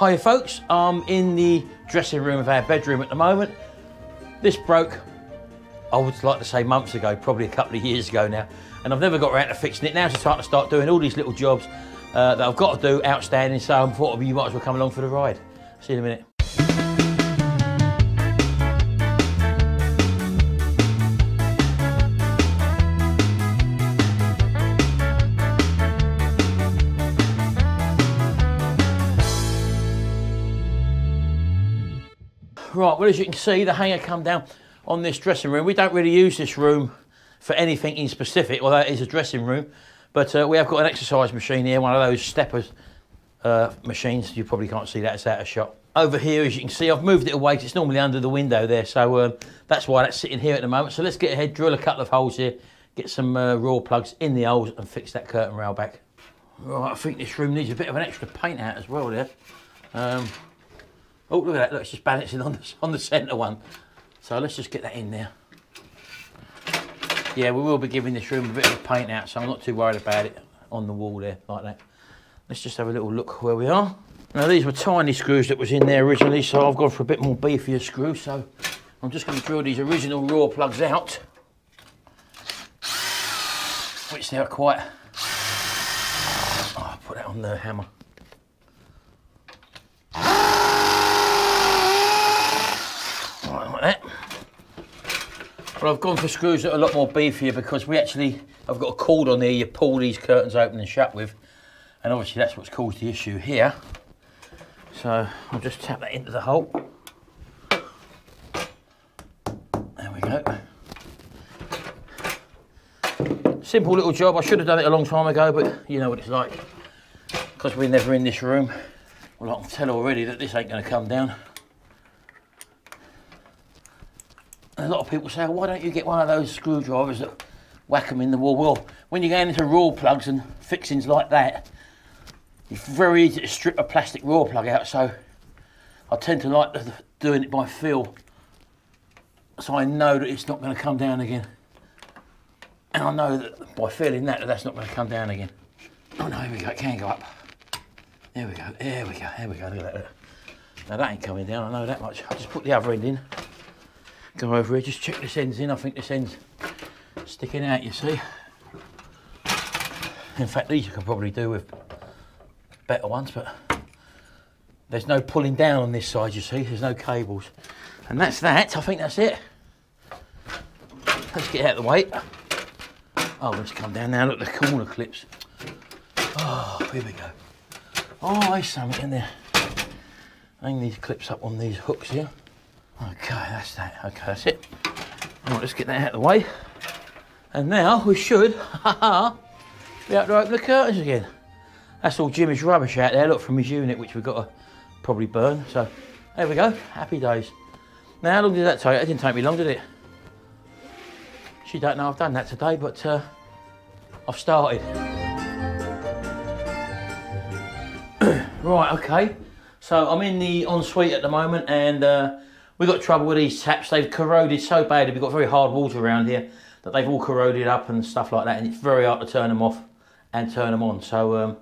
Hiya folks, I'm in the dressing room of our bedroom at the moment. This broke, I would like to say months ago, probably a couple of years ago now, and I've never got around to fixing it. Now's the time to start doing all these little jobs uh, that I've got to do outstanding, so I thought you might as well come along for the ride. See you in a minute. Well as you can see, the hanger come down on this dressing room. We don't really use this room for anything in specific, although it is a dressing room. But uh, we have got an exercise machine here, one of those steppers uh, machines. You probably can't see that, it's out of shot. Over here, as you can see, I've moved it away it's normally under the window there. So um, that's why that's sitting here at the moment. So let's get ahead, drill a couple of holes here, get some uh, raw plugs in the holes and fix that curtain rail back. Right, I think this room needs a bit of an extra paint out as well there. Um, Oh, look at that. Look, just balancing on the, on the centre one. So let's just get that in there. Yeah, we will be giving this room a bit of a paint out, so I'm not too worried about it on the wall there, like that. Let's just have a little look where we are. Now, these were tiny screws that was in there originally, so I've gone for a bit more beefier screw, so I'm just going to drill these original raw plugs out, which they are quite... Oh, I'll put that on the hammer. Like that. But I've gone for screws that are a lot more beefier because we actually, I've got a cord on there you pull these curtains open and shut with. And obviously that's what's caused the issue here. So I'll just tap that into the hole. There we go. Simple little job. I should have done it a long time ago, but you know what it's like. Because we're never in this room. Well, I can tell already that this ain't going to come down. a lot of people say, oh, why don't you get one of those screwdrivers that whack them in the wall? Well, when you're going into raw plugs and fixings like that, it's very easy to strip a plastic raw plug out, so I tend to like doing it by feel, so I know that it's not going to come down again. And I know that by feeling that, that that's not going to come down again. Oh no, here we go, it can go up. There we go, there we go, there we go, look at that. Now that ain't coming down, I know that much. I'll just put the other end in go over here, just check this end's in. I think this end's sticking out, you see. In fact, these you can probably do with better ones, but there's no pulling down on this side, you see. There's no cables. And that's that. I think that's it. Let's get out of the way. Oh, let's come down now. Look, at the corner clips. Oh, here we go. Oh, there's something in there. Hang these clips up on these hooks here. Okay, that's that. Okay, that's it. Right, let's get that out of the way. And now we should, be able to open the curtains again. That's all Jimmy's rubbish out there, look, from his unit, which we've got to probably burn. So, there we go, happy days. Now, how long did that take? It didn't take me long, did it? She don't know I've done that today, but uh, I've started. right, okay. So I'm in the ensuite at the moment and uh, We've got trouble with these taps. They've corroded so badly. We've got very hard water around here that they've all corroded up and stuff like that. And it's very hard to turn them off and turn them on. So um,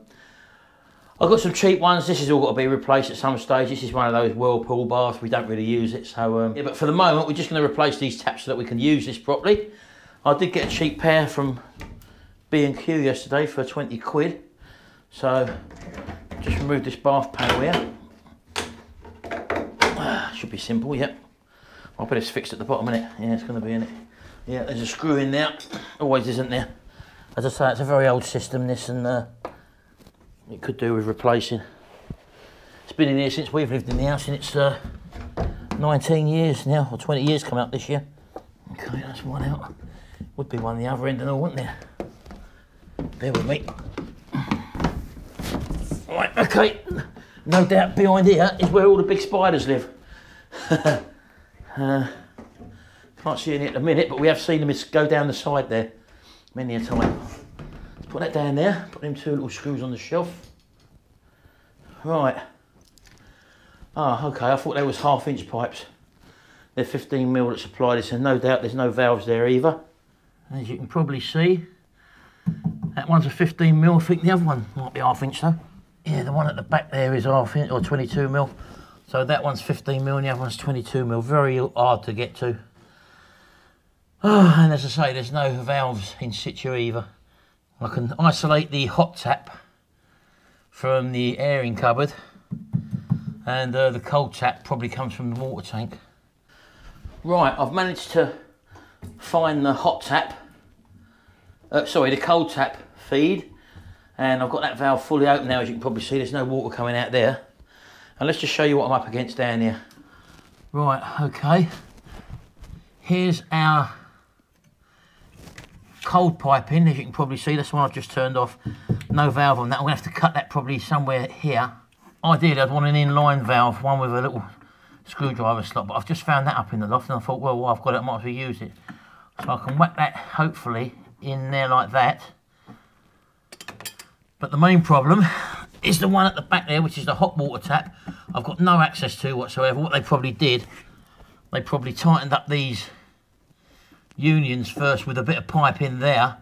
I've got some cheap ones. This has all got to be replaced at some stage. This is one of those Whirlpool baths. We don't really use it. So, um, yeah, but for the moment, we're just going to replace these taps so that we can use this properly. I did get a cheap pair from B&Q yesterday for 20 quid. So just remove this bath panel here. Should be simple, yep. I'll put this fixed at the bottom, innit? Yeah, it's going to be in it. Yeah, there's a screw in there. Always isn't there. As I say, it's a very old system, this, and uh, it could do with replacing. It's been in here since we've lived in the house, and it's uh, 19 years now, or 20 years coming up this year. Okay, that's one out. Would be one the other end and all, wouldn't there? Bear with me. Right, okay. No doubt behind here is where all the big spiders live. uh, can't see any at the minute, but we have seen them go down the side there many a time. Let's put that down there, put them two little screws on the shelf. Right. Ah, oh, okay, I thought they was half inch pipes. They're 15 mil that supply this, and no doubt there's no valves there either. As you can probably see, that one's a 15 mil, I think the other one might be half inch though. yeah, the one at the back there is half inch or 22 mil. So that one's 15 mil and the other one's 22 mil. Very hard to get to. Oh, and as I say, there's no valves in situ either. I can isolate the hot tap from the airing cupboard and uh, the cold tap probably comes from the water tank. Right, I've managed to find the hot tap, uh, sorry, the cold tap feed and I've got that valve fully open now as you can probably see, there's no water coming out there. And let's just show you what I'm up against down here. Right, okay. Here's our cold pipe in, as you can probably see, that's the one I've just turned off. No valve on that, I'm gonna have to cut that probably somewhere here. Ideally, I'd want an inline valve, one with a little screwdriver slot, but I've just found that up in the loft and I thought, well, well I've got it, I might as well use it. So I can whack that, hopefully, in there like that. But the main problem is the one at the back there, which is the hot water tap. I've got no access to whatsoever. What they probably did, they probably tightened up these unions first with a bit of pipe in there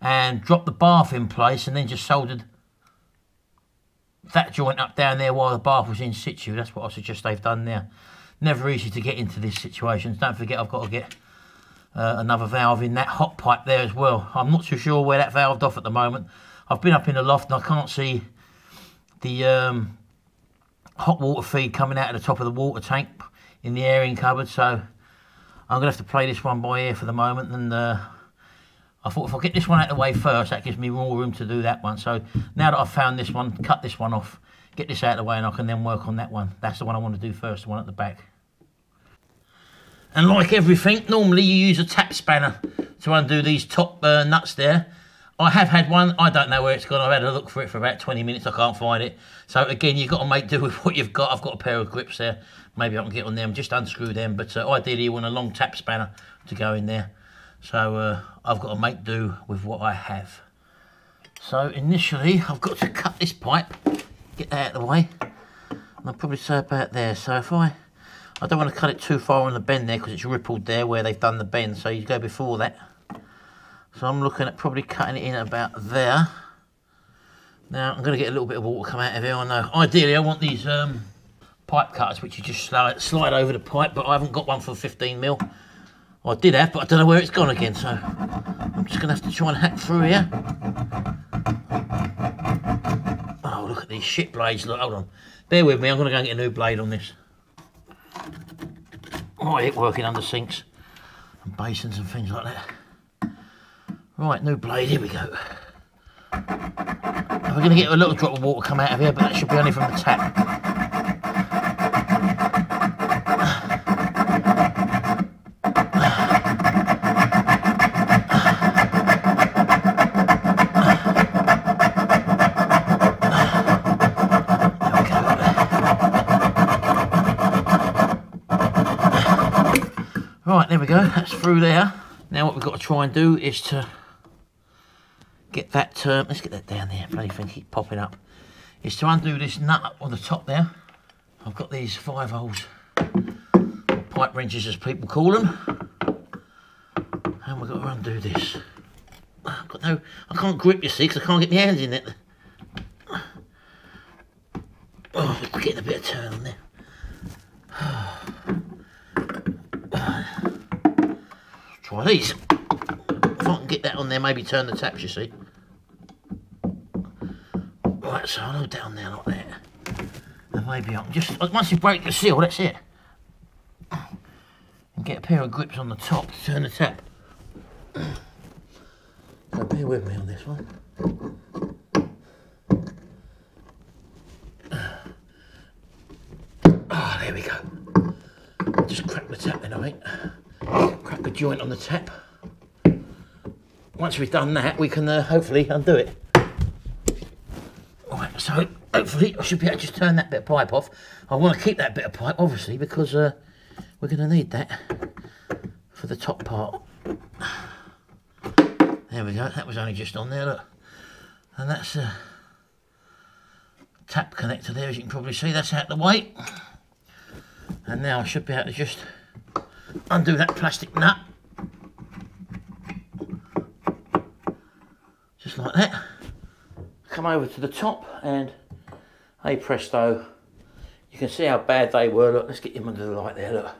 and dropped the bath in place and then just soldered that joint up down there while the bath was in situ. That's what I suggest they've done there. Never easy to get into these situations. Don't forget I've got to get uh, another valve in that hot pipe there as well. I'm not too sure where that valved off at the moment. I've been up in the loft and I can't see the um, hot water feed coming out of the top of the water tank in the airing cupboard. So I'm going to have to play this one by ear for the moment. And uh, I thought if I get this one out of the way first, that gives me more room to do that one. So now that I've found this one, cut this one off, get this out of the way and I can then work on that one. That's the one I want to do first, the one at the back. And like everything, normally you use a tap spanner to undo these top uh, nuts there. I have had one. I don't know where it's gone. I've had a look for it for about 20 minutes. I can't find it. So again, you've got to make do with what you've got. I've got a pair of grips there. Maybe I can get on them, just unscrew them. But uh, ideally, you want a long tap spanner to go in there. So uh, I've got to make do with what I have. So initially, I've got to cut this pipe, get that out of the way. And I'll probably say about there. So if I, I don't want to cut it too far on the bend there because it's rippled there where they've done the bend. So you go before that. So I'm looking at probably cutting it in about there. Now I'm going to get a little bit of water come out of here, I know. Ideally I want these um, pipe cutters which you just slide, slide over the pipe, but I haven't got one for 15 mil. I did have, but I don't know where it's gone again, so I'm just going to have to try and hack through here. Oh, look at these shit blades. Look, hold on. Bear with me, I'm going to go and get a new blade on this. Oh, it working under sinks and basins and things like that. Right, new blade, here we go. We're going to get a little drop of water come out of here, but that should be only from the tap. Right, there we go, that's through there. Now what we've got to try and do is to get that, uh, let's get that down there, bloody thing keep popping up, is to undo this nut on the top there. I've got these five holes, pipe wrenches as people call them, and we've got to undo this. I've got no, I can't grip you see because I can't get my hands in it. Oh, getting a bit of turn on there. Try these. If I can get that on there, maybe turn the taps, you see. Right, so I'll go down there like that. And maybe I can just, once you break the seal, that's it. And get a pair of grips on the top to turn the tap. So bear with me on this one. Ah, oh, there we go. Just crack the tap then, I. Crack the joint on the tap. Once we've done that, we can uh, hopefully undo it. Hopefully I should be able to just turn that bit of pipe off. I want to keep that bit of pipe, obviously, because uh, we're going to need that for the top part. There we go, that was only just on there, look. And that's a tap connector there, as you can probably see, that's out the way. And now I should be able to just undo that plastic nut. Just like that. Come over to the top and Hey presto, you can see how bad they were. Look, let's get them under the light there, look.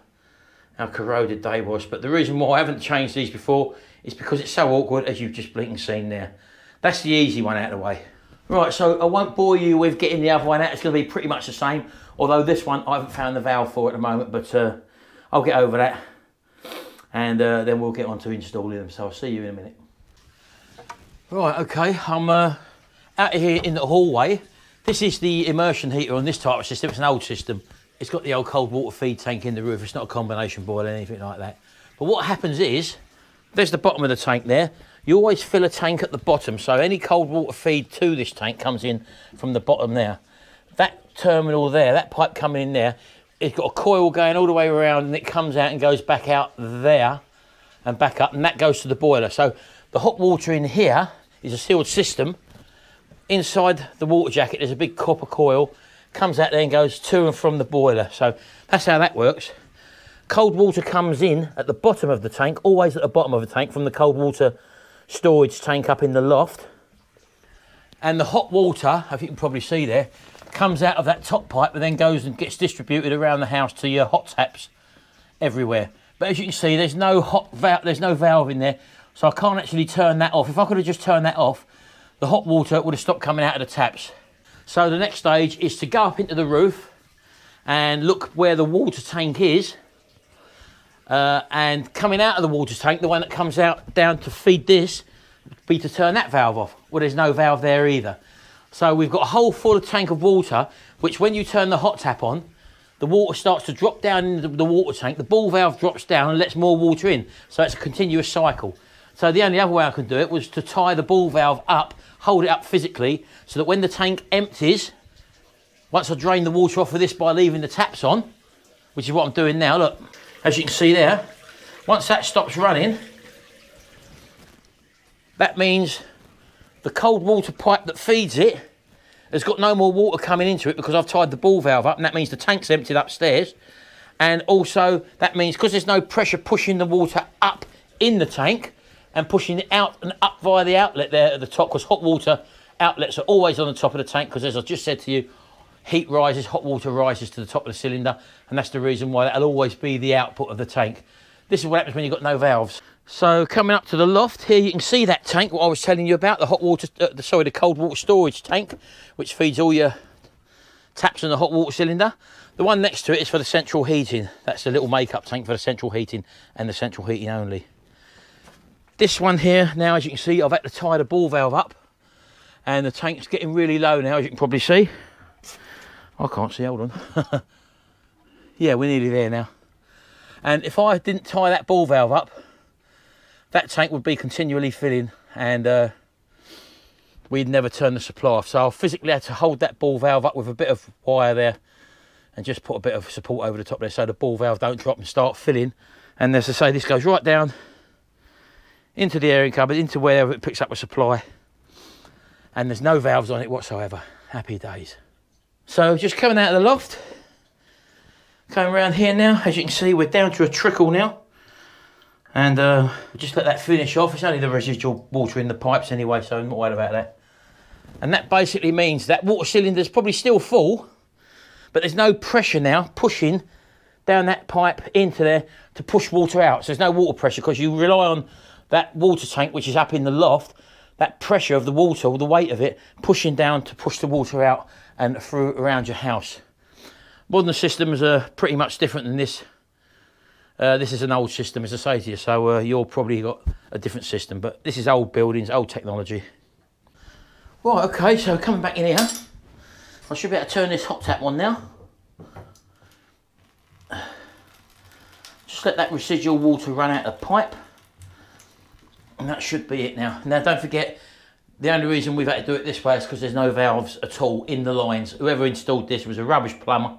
How corroded they was. But the reason why I haven't changed these before is because it's so awkward as you've just blinking seen there. That's the easy one out of the way. Right, so I won't bore you with getting the other one out. It's going to be pretty much the same. Although this one I haven't found the valve for at the moment, but uh, I'll get over that. And uh, then we'll get on to installing them. So I'll see you in a minute. Right, okay, I'm uh, out here in the hallway. This is the immersion heater on this type of system. It's an old system. It's got the old cold water feed tank in the roof. It's not a combination boiler, anything like that. But what happens is, there's the bottom of the tank there. You always fill a tank at the bottom, so any cold water feed to this tank comes in from the bottom there. That terminal there, that pipe coming in there, it's got a coil going all the way around and it comes out and goes back out there and back up and that goes to the boiler. So the hot water in here is a sealed system. Inside the water jacket there's a big copper coil, comes out there and goes to and from the boiler. So that's how that works. Cold water comes in at the bottom of the tank, always at the bottom of the tank from the cold water storage tank up in the loft. And the hot water, if you can probably see there, comes out of that top pipe and then goes and gets distributed around the house to your hot taps everywhere. But as you can see, there's no hot valve, there's no valve in there, so I can't actually turn that off. If I could have just turned that off, the hot water would have stopped coming out of the taps. So the next stage is to go up into the roof and look where the water tank is uh, and coming out of the water tank, the one that comes out down to feed this, be to turn that valve off. Well, there's no valve there either. So we've got a hole full of tank of water, which when you turn the hot tap on, the water starts to drop down into the water tank, the ball valve drops down and lets more water in. So it's a continuous cycle. So the only other way I could do it was to tie the ball valve up, hold it up physically, so that when the tank empties, once I drain the water off of this by leaving the taps on, which is what I'm doing now, look, as you can see there, once that stops running, that means the cold water pipe that feeds it has got no more water coming into it because I've tied the ball valve up and that means the tank's emptied upstairs. And also that means because there's no pressure pushing the water up in the tank and pushing it out and up via the outlet there at the top because hot water outlets are always on the top of the tank because as I just said to you, heat rises, hot water rises to the top of the cylinder, and that's the reason why that'll always be the output of the tank. This is what happens when you've got no valves. So coming up to the loft here, you can see that tank, what I was telling you about, the hot water, uh, the, sorry, the cold water storage tank, which feeds all your taps in the hot water cylinder. The one next to it is for the central heating. That's the little makeup tank for the central heating and the central heating only. This one here, now as you can see, I've had to tie the ball valve up and the tank's getting really low now, as you can probably see. I can't see, hold on. yeah, we're nearly there now. And if I didn't tie that ball valve up, that tank would be continually filling and uh, we'd never turn the supply off. So I physically had to hold that ball valve up with a bit of wire there and just put a bit of support over the top there so the ball valve don't drop and start filling. And as I say, this goes right down into the airing cupboard, into wherever it picks up a supply. And there's no valves on it whatsoever. Happy days. So just coming out of the loft, coming around here now, as you can see, we're down to a trickle now. And uh, just let that finish off. It's only the residual water in the pipes anyway, so I'm not worried about that. And that basically means that water cylinder is probably still full, but there's no pressure now pushing down that pipe into there to push water out. So there's no water pressure because you rely on that water tank, which is up in the loft, that pressure of the water, or the weight of it, pushing down to push the water out and through around your house. Modern systems are pretty much different than this. Uh, this is an old system, as I say to you, so uh, you're probably got a different system, but this is old buildings, old technology. Right, okay, so coming back in here, I should be able to turn this hot tap on now. Just let that residual water run out of the pipe. And that should be it now. Now don't forget, the only reason we've had to do it this way is because there's no valves at all in the lines. Whoever installed this was a rubbish plumber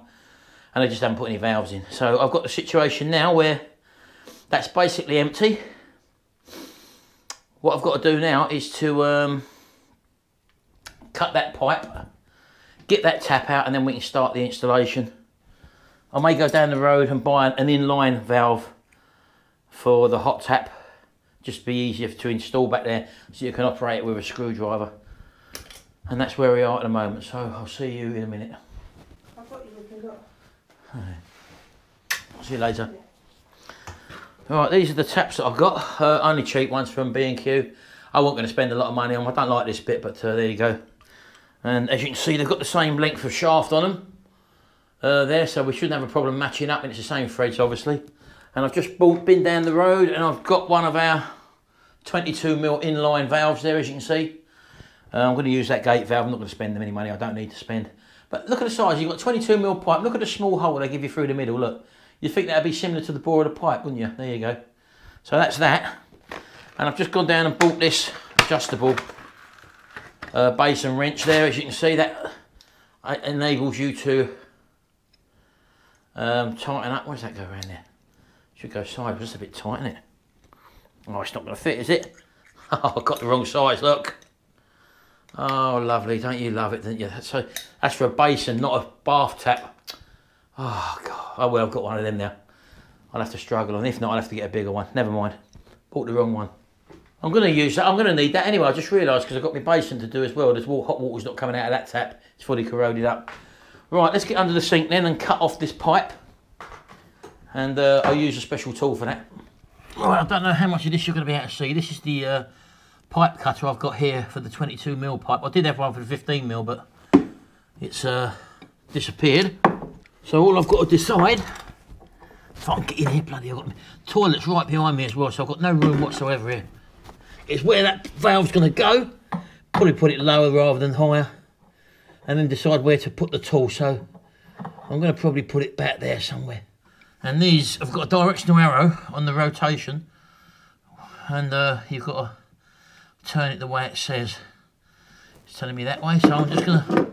and they just haven't put any valves in. So I've got the situation now where that's basically empty. What I've got to do now is to um, cut that pipe, get that tap out and then we can start the installation. I may go down the road and buy an inline valve for the hot tap just be easier to install back there so you can operate it with a screwdriver. And that's where we are at the moment, so I'll see you in a minute. I've got you looking up. See you later. Alright, these are the taps that I've got. Uh, only cheap ones from B&Q. I wasn't going to spend a lot of money on them. I don't like this bit, but uh, there you go. And as you can see, they've got the same length of shaft on them. Uh, there, so we shouldn't have a problem matching up, and it's the same threads, obviously. And I've just bought, been down the road, and I've got one of our 22mm inline valves there, as you can see. Uh, I'm going to use that gate valve. I'm not going to spend them any money. I don't need to spend. But look at the size. You've got 22mm pipe. Look at the small hole they give you through the middle. Look. You'd think that'd be similar to the bore of the pipe, wouldn't you? There you go. So that's that. And I've just gone down and bought this adjustable uh, basin wrench there. As you can see, that enables you to um, tighten up. Where's that go around there? Should go sideways. It's a bit tight, isn't it? Oh, it's not going to fit, is it? Oh, I've got the wrong size. Look. Oh, lovely. Don't you love it, don't you? So that's for a basin, not a bath tap. Oh, God. Oh, well, I've got one of them now. I'll have to struggle, and if not, I'll have to get a bigger one. Never mind. Bought the wrong one. I'm going to use that. I'm going to need that anyway. I just realised because I've got my basin to do as well. There's hot water's not coming out of that tap. It's fully corroded up. Right, let's get under the sink then and cut off this pipe. And uh, I'll use a special tool for that. Right, I don't know how much of this you're going to be able to see. This is the uh, pipe cutter I've got here for the 22mm pipe. I did have one for the 15mm, but it's uh, disappeared. So all I've got to decide, if I can get in here, bloody, I've got toilet's right behind me as well, so I've got no room whatsoever here. Is where that valve's going to go. Probably put it lower rather than higher, and then decide where to put the tool. So I'm going to probably put it back there somewhere. And these have got a directional arrow on the rotation, and uh, you've got to turn it the way it says. It's telling me that way, so I'm just going to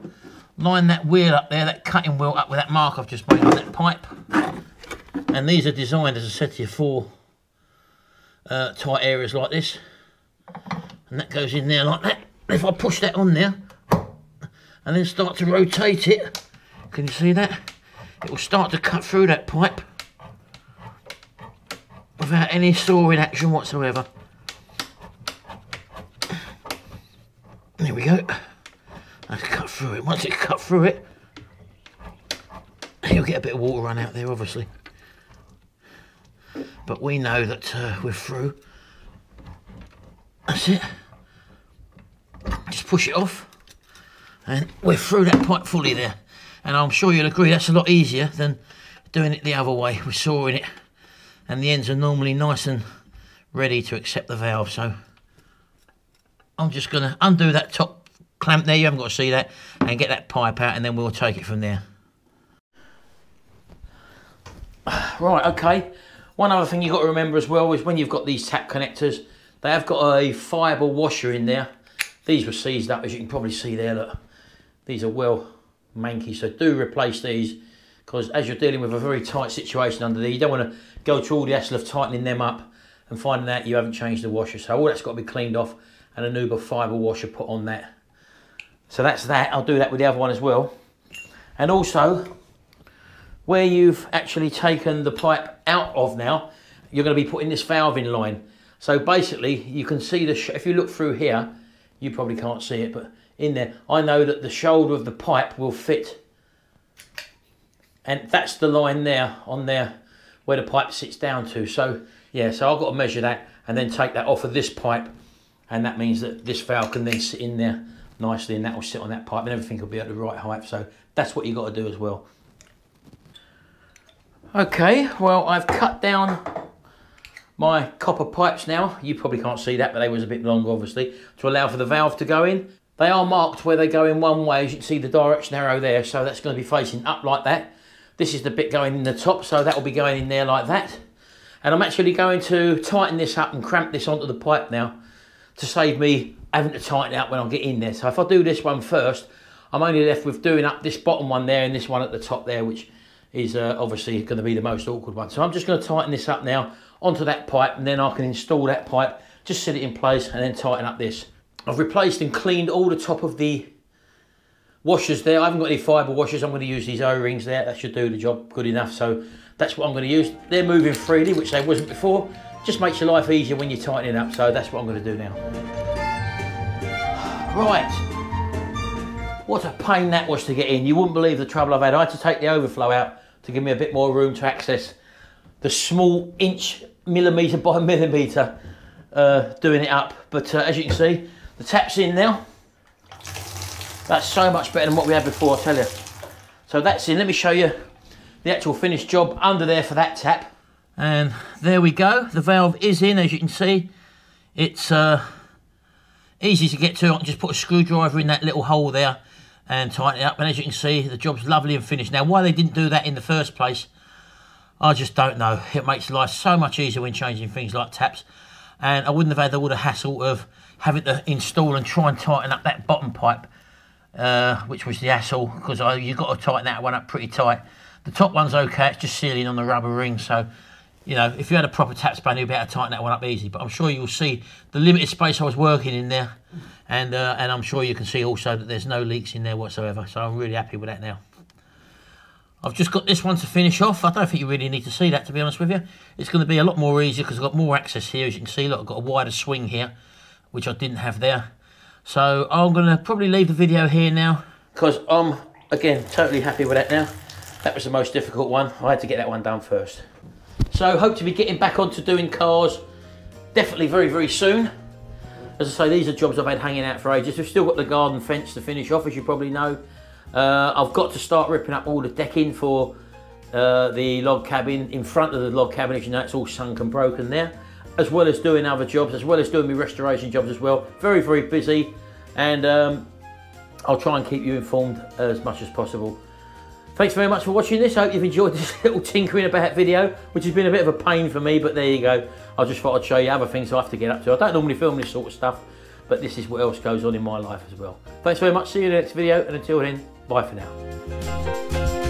line that wheel up there, that cutting wheel up with that mark I've just made on that pipe. And these are designed, as I said to you, for uh, tight areas like this. And that goes in there like that. If I push that on there and then start to rotate it, can you see that? It will start to cut through that pipe without any sawing action whatsoever. There we go. Let's cut through it. Once it's cut through it, you'll get a bit of water run out there, obviously. But we know that uh, we're through. That's it. Just push it off. And we're through that pipe fully there. And I'm sure you'll agree that's a lot easier than doing it the other way. We're sawing it. And the ends are normally nice and ready to accept the valve. So I'm just going to undo that top clamp there, you haven't got to see that, and get that pipe out and then we'll take it from there. Right, okay. One other thing you've got to remember as well is when you've got these tap connectors, they have got a fibre washer in there. These were seized up, as you can probably see there, look. These are well manky, so do replace these because as you're dealing with a very tight situation under there, you don't want to go through all the hassle of tightening them up and finding out you haven't changed the washer. So all that's got to be cleaned off and a new fibre washer put on that. So that's that. I'll do that with the other one as well. And also, where you've actually taken the pipe out of now, you're going to be putting this valve in line. So basically, you can see the, if you look through here, you probably can't see it, but in there, I know that the shoulder of the pipe will fit. And that's the line there, on there, where the pipe sits down to. So, yeah, so I've got to measure that and then take that off of this pipe. And that means that this valve can then sit in there nicely and that will sit on that pipe and everything will be at the right height. So that's what you've got to do as well. Okay, well I've cut down my copper pipes now. You probably can't see that, but they was a bit longer obviously, to allow for the valve to go in. They are marked where they go in one way, as you can see the direction arrow there, so that's going to be facing up like that. This is the bit going in the top, so that will be going in there like that. And I'm actually going to tighten this up and cramp this onto the pipe now to save me having to tighten it up when I get in there. So if I do this one first, I'm only left with doing up this bottom one there and this one at the top there, which is uh, obviously going to be the most awkward one. So I'm just going to tighten this up now onto that pipe and then I can install that pipe, just set it in place and then tighten up this. I've replaced and cleaned all the top of the washers there. I haven't got any fibre washers. I'm going to use these O-rings there. That should do the job good enough. So that's what I'm going to use. They're moving freely, which they wasn't before. Just makes your life easier when you're tightening up. So that's what I'm going to do now. Right, What a pain that was to get in. You wouldn't believe the trouble I've had. I had to take the overflow out to give me a bit more room to access the small inch millimetre by millimetre uh, doing it up. But uh, as you can see, the tap's in now. That's so much better than what we had before, I tell you. So that's in. Let me show you the actual finished job under there for that tap. And there we go. The valve is in, as you can see. It's uh, easy to get to. I can just put a screwdriver in that little hole there and tighten it up. And as you can see, the job's lovely and finished. Now, why they didn't do that in the first place, I just don't know. It makes life so much easier when changing things like taps. And I wouldn't have had all the hassle of having to install and try and tighten up that bottom pipe, uh, which was the hassle, because you've got to tighten that one up pretty tight. The top one's okay, it's just sealing on the rubber ring, so you know, if you had a proper tap spanner, you'd be able to tighten that one up easy. But I'm sure you'll see the limited space I was working in there, and uh, and I'm sure you can see also that there's no leaks in there whatsoever. So I'm really happy with that now. I've just got this one to finish off. I don't think you really need to see that, to be honest with you. It's going to be a lot more easier because I've got more access here, as you can see. Look, I've got a wider swing here, which I didn't have there. So I'm going to probably leave the video here now because I'm, again, totally happy with that now. That was the most difficult one. I had to get that one done first. So hope to be getting back onto doing cars definitely very, very soon. As I say, these are jobs I've had hanging out for ages. We've still got the garden fence to finish off, as you probably know. Uh, I've got to start ripping up all the decking for uh, the log cabin. In front of the log cabin, as you know, it's all sunk and broken there. As well as doing other jobs, as well as doing my restoration jobs as well. Very, very busy. And um, I'll try and keep you informed as much as possible. Thanks very much for watching this. I hope you've enjoyed this little tinkering about video, which has been a bit of a pain for me, but there you go. I just thought I'd show you other things I have to get up to. I don't normally film this sort of stuff, but this is what else goes on in my life as well. Thanks very much. See you in the next video, and until then, bye for now.